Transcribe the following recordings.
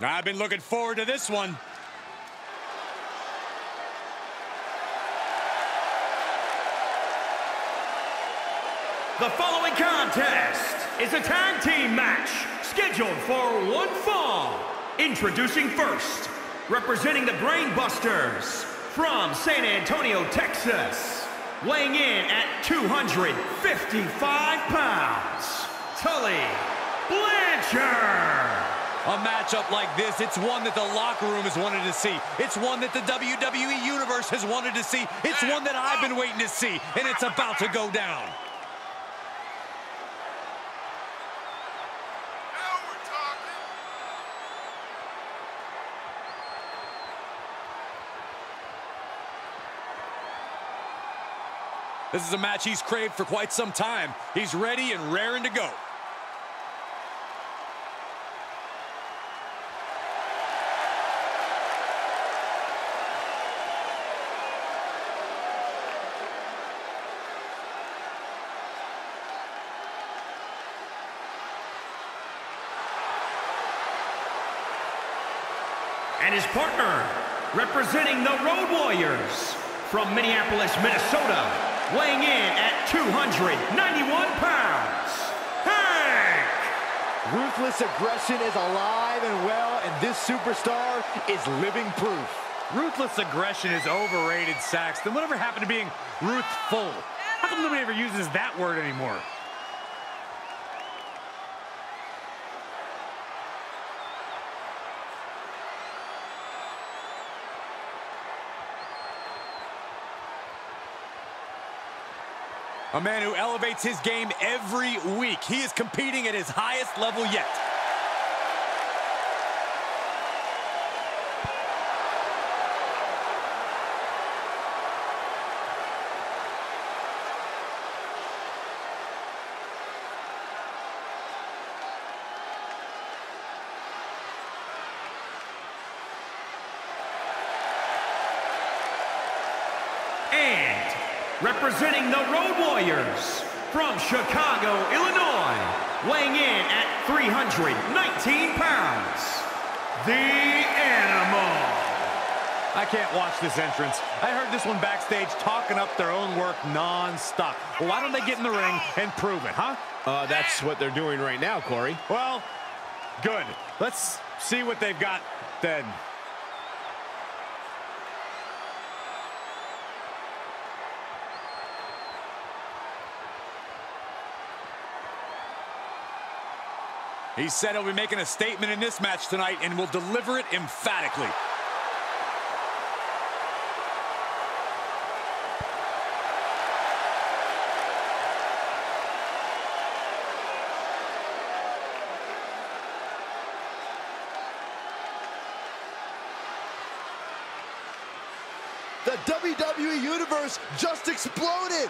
I've been looking forward to this one. The following contest is a tag team match scheduled for one fall. Introducing first, representing the Brainbusters from San Antonio, Texas, weighing in at 255 pounds, Tully Blanchard. A matchup like this, it's one that the locker room has wanted to see. It's one that the WWE Universe has wanted to see. It's one that I've been waiting to see, and it's about to go down. This is a match he's craved for quite some time. He's ready and raring to go. And his partner, representing the Road Warriors from Minneapolis, Minnesota, weighing in at 291 pounds, Hawk! Ruthless aggression is alive and well, and this superstar is living proof. Ruthless aggression is overrated, Saxton. Whatever happened to being ruthful? How come nobody ever uses that word anymore? A man who elevates his game every week. He is competing at his highest level yet. And representing the Road Warriors from Chicago, Illinois, weighing in at 319 pounds, the Animal. I can't watch this entrance. I heard this one backstage talking up their own work non-stop. Well, why don't they get in the ring and prove it, huh? Uh, that's what they're doing right now, Corey. Well, good. Let's see what they've got then. He said he'll be making a statement in this match tonight and will deliver it emphatically. The WWE Universe just exploded.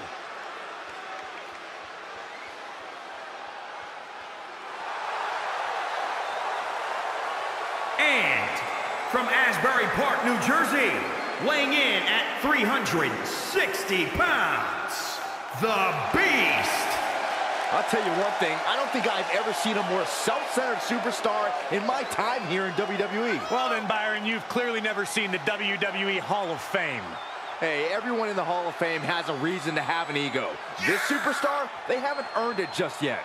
And from Asbury Park, New Jersey, weighing in at 360 pounds, the Beast. I'll tell you one thing, I don't think I've ever seen a more self-centered superstar in my time here in WWE. Well then, Byron, you've clearly never seen the WWE Hall of Fame. Hey, everyone in the Hall of Fame has a reason to have an ego. This superstar, they haven't earned it just yet.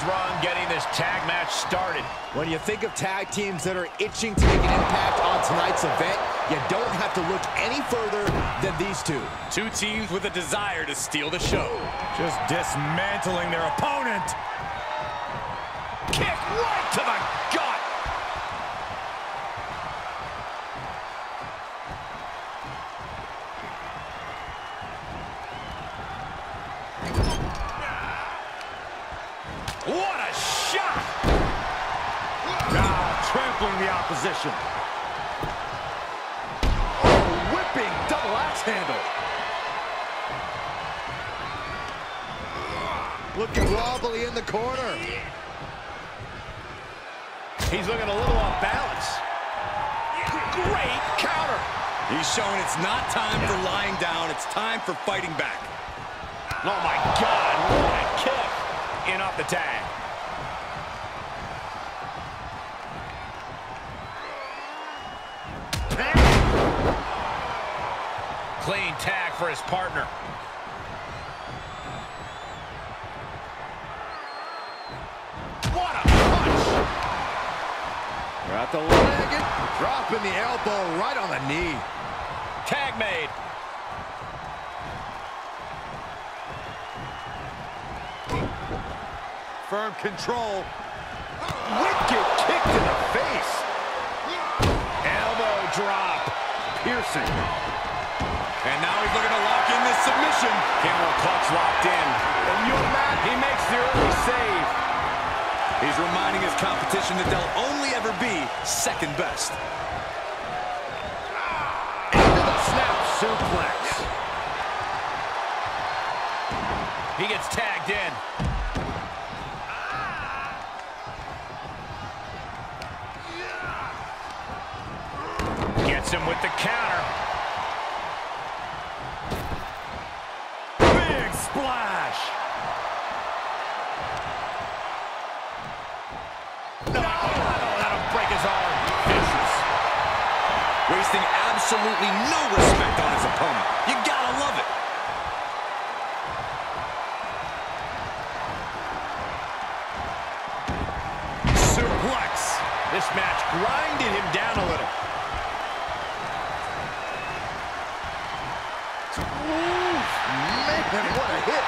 And the is rung, getting this tag match started. When you think of tag teams that are itching to make an impact on tonight's event, you don't have to look any further than these two. Two teams with a desire to steal the show. Just dismantling their opponent. Handle. Looking wobbly in the corner. He's looking a little off balance. Great counter. He's showing it's not time for lying down. It's time for fighting back. Oh, my God. What a kick. In off the tag. For his partner. What a punch. Got the leg dropping the elbow right on the knee. Tag made. Firm control. Wicked kick to the face. Elbow drop. Piercing. And now he's looking to lock in this submission. Camel clutch locked in. And you Matt, he makes the early save. He's reminding his competition that they'll only ever be second best. Into the snap suplex. He gets tagged in. Gets him with the counter. Absolutely no respect on his opponent. You gotta love it. Suplex. This match grinded him down a little. Man, what a hit.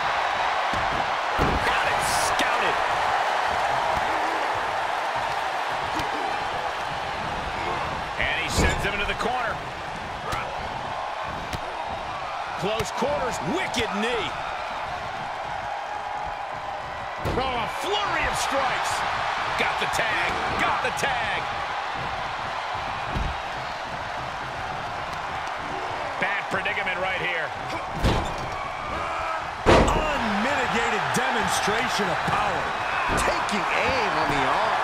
Got it scouted. And he sends him into the corner. Close quarters, wicked knee. Oh, a flurry of strikes. Got the tag, got the tag. Bad predicament right here. Unmitigated demonstration of power. Taking aim on the arm.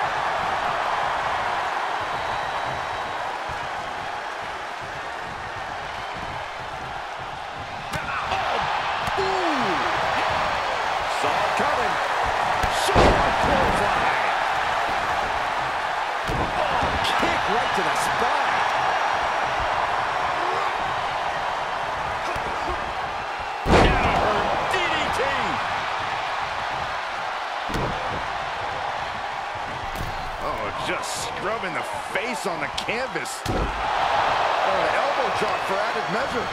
The. Oh, an elbow drop for added measure.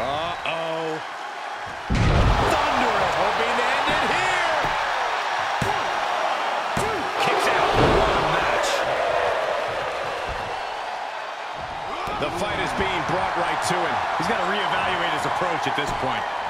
Uh-oh. Thundering, hoping to end it here. Kicks out. What a match. The fight is being brought right to him. He's got to reevaluate his approach at this point.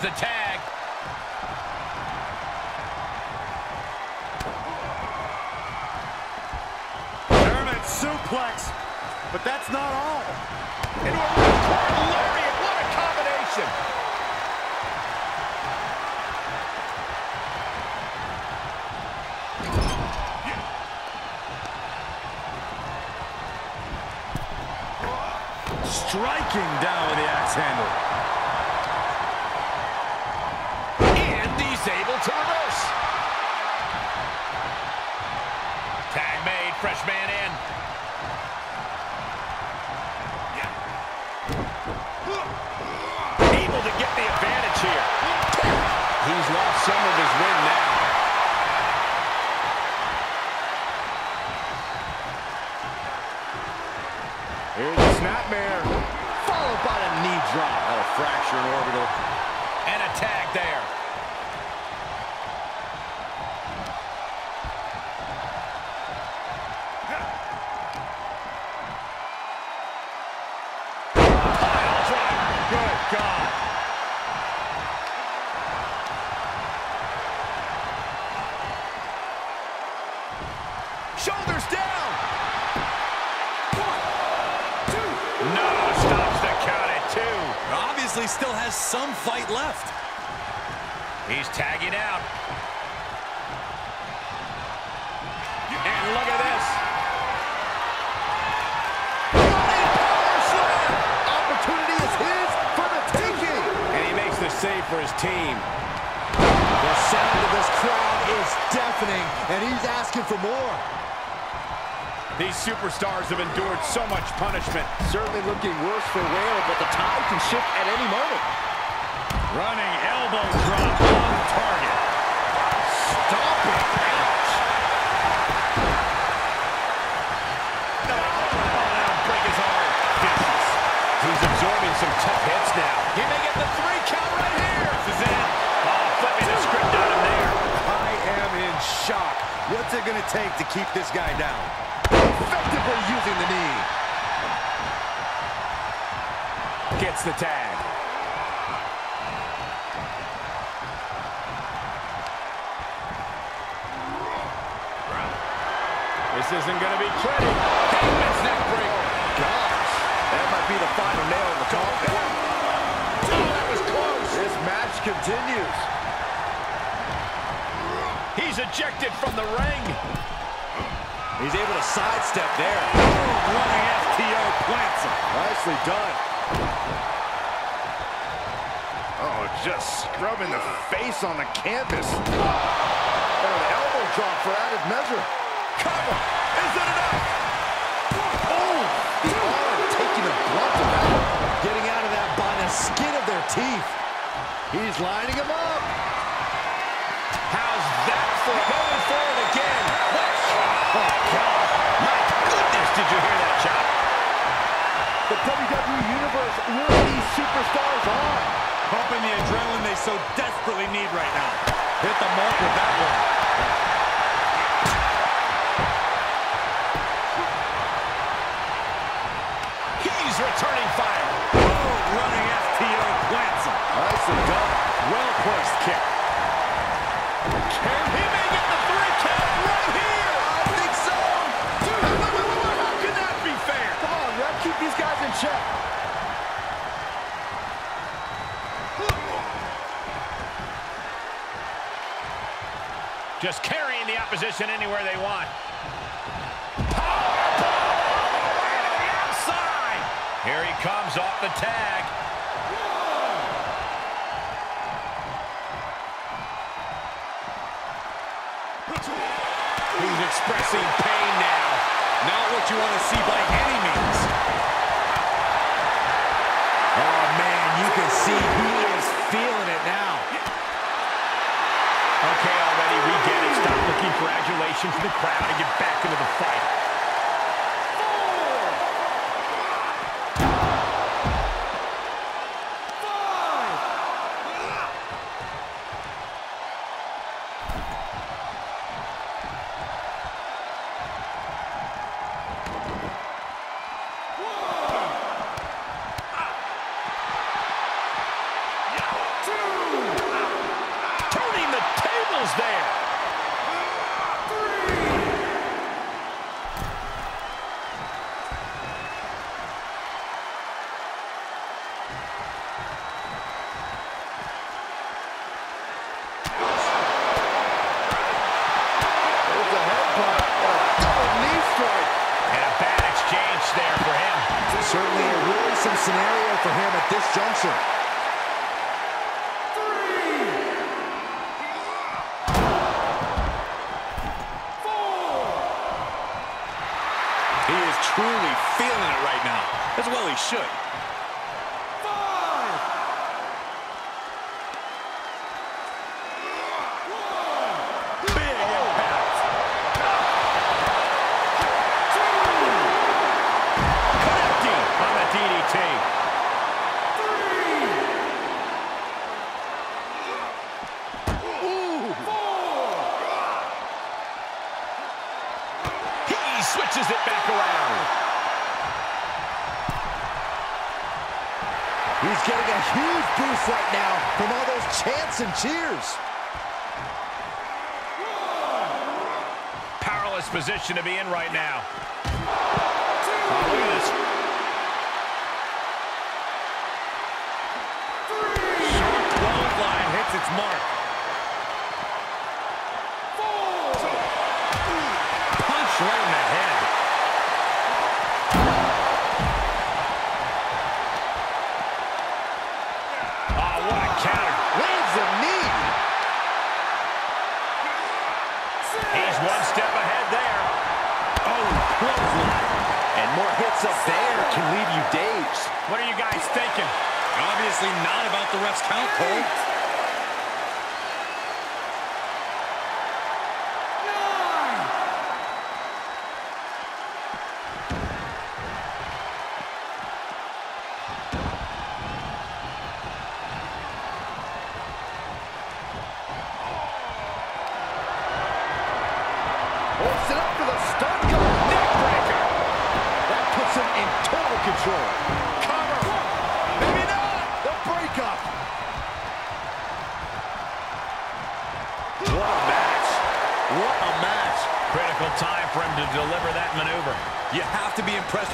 There's the tag. German suplex. But that's not all. Into a ripcord lariat. What a combination. Striking down with the axe handle. He's lost some of his wind now. Here's a snapmare. Followed by a knee drop. That'll fracture an orbital. And a tag there. He's tagging out. And look at this. Opportunity is his for the taking. And he makes the save for his team. The sound of this crowd is deafening, and he's asking for more. These superstars have endured so much punishment. Certainly looking worse for wear, but the tide can shift at any moment. Running elbow drop on target. Stop it. Ouch. Break his arm. Vicious. He's absorbing some tough hits now. He may get the three count right here. This is it. Oh, flipping the script on him there. I am in shock. What's it going to take to keep this guy down? Effectively using the knee. Gets the tag. This isn't going to be pretty. Hangman's neck breaker. Gosh, that might be the final nail in the coffin. Oh, that was close. This match continues. He's ejected from the ring. He's able to sidestep there. Oh, Running FTO plants him. Nicely done. Oh, just scrubbing the face on the canvas. And an elbow drop for added measure. Cover. Is it enough? Oh, the arm taking the brunt of that. Getting out of that by the skin of their teeth. He's lining him up. How's that for going for it again? What? Oh, God. My goodness, did you hear that chop? The WWE Universe really these superstars on. Pumping the adrenaline they so desperately need right now. Hit the mark with that one. And he may get the three count right here. I think so. How can that be fair? Come on, ref. Keep these guys in check. Just carrying the opposition anywhere they want. outside. Here he comes off the tag. Expressing pain now. Not what you want to see by any means. Oh, man, you can see he is feeling it now. Okay, already, we get it. Stop looking for adulation from the crowd and get back into the fight. Position to be in right now.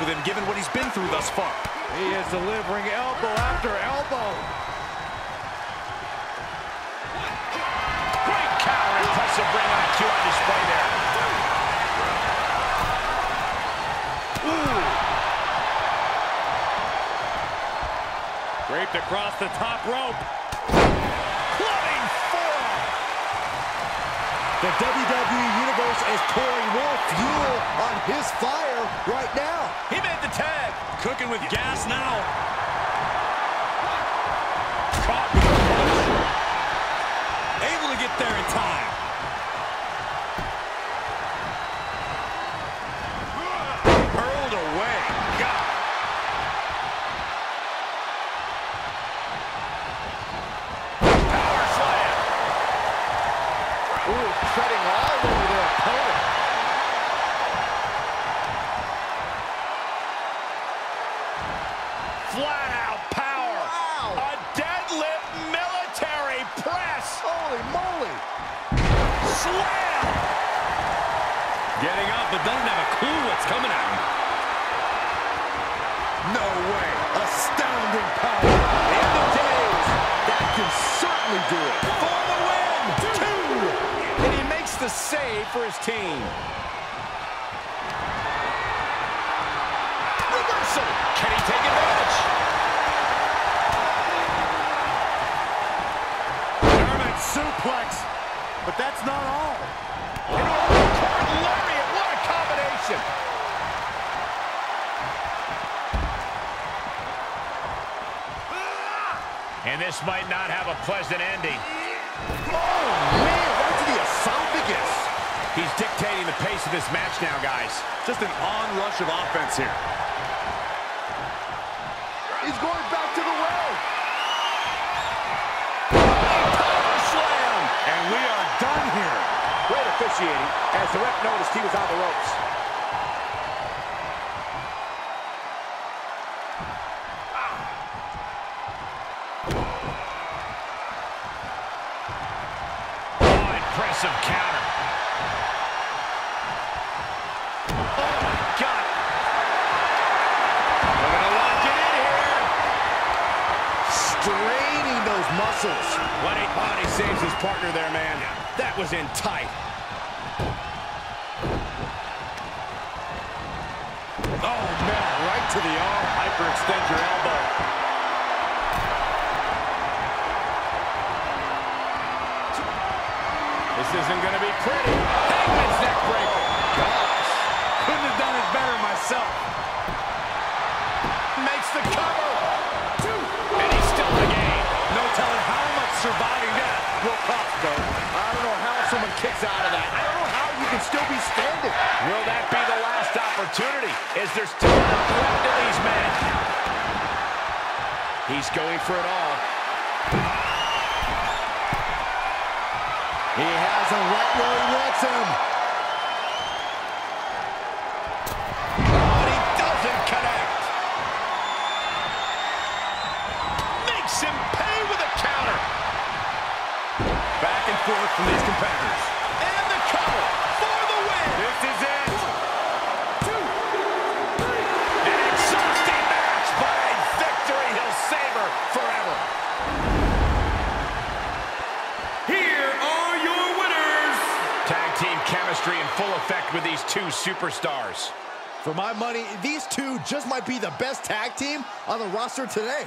With him given what he's been through thus far. He is delivering elbow after elbow. Great counter. Impressive ring IQ on display there. Ooh. Draped across the top rope. Clubbing forearm. The WWE Universe is pouring more fuel on his fire right now. He made the tag. Cooking with gas now. Caught with a punch. Able to get there in time. Hurled away. Power slam. Ooh, treading all over the save for his team. Reversal. Can he take advantage? German suplex. But that's not all. Into a ripcord lariat. What a combination. And this might not have a pleasant ending. Oh, man. Right to the esophagus. He's dictating the pace of this match now, guys. Just an onrush of offense here. He's going back to the well. Power slam. And we are done here. Great officiating as the ref noticed he was on the ropes. Impressive counter. Oh, my God. We're going to lock it in here. Straining those muscles. What he, oh, saves his partner there, man. That was in tight. Oh, man, right to the arm. Hyperextend your elbow. Isn't going to be pretty. Hangman's neck breaker. Gosh, couldn't have done it better myself. Makes the cover. And he's still in the game. No telling how much surviving that will cost, though. I don't know how someone kicks out of that. I don't know how you can still be standing. Will that be the last opportunity? Is there still enough left in these men? He's going for it all. Where he doesn't connect. Him pay with a counter. Back and forth from these competitors. With these two superstars. For my money, these two just might be the best tag team on the roster today.